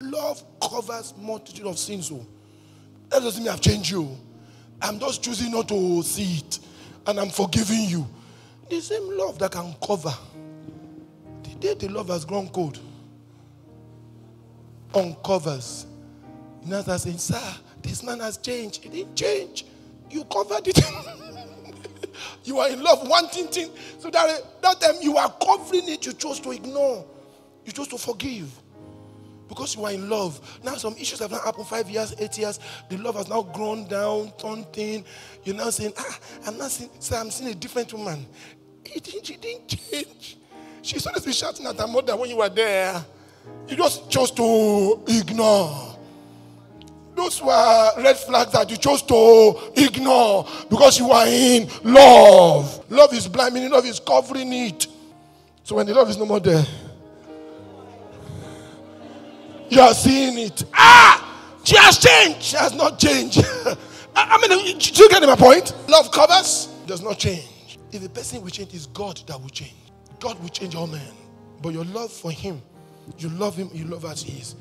Love covers multitude of sins. Oh. That doesn't mean I've changed you. Oh. I'm just choosing not to see it. And I'm forgiving you. The same love that can cover. The day the love has grown cold, uncovers. Now they're saying, Sir, this man has changed. He didn't change. You covered it. you are in love, wanting thing. So that, that time you are covering it, you chose to ignore. You chose to forgive. Because you are in love. Now some issues have not happened five years, eight years. The love has now grown down, turned thin. You're now saying, ah, I'm not seeing, sir, I'm seeing a different woman. It didn't, she didn't change. She's always been shouting at her mother when you were there. You just chose to ignore. Those were red flags that you chose to ignore because you are in love. Love is blind, meaning love is covering it. So when the love is no more there, you are seeing it. Ah, she has changed. She has not changed. I mean, do you get my point? Love covers, does not change. If a person will change, it's God that will change. God will change all men. But your love for Him, you love Him, you love as He is.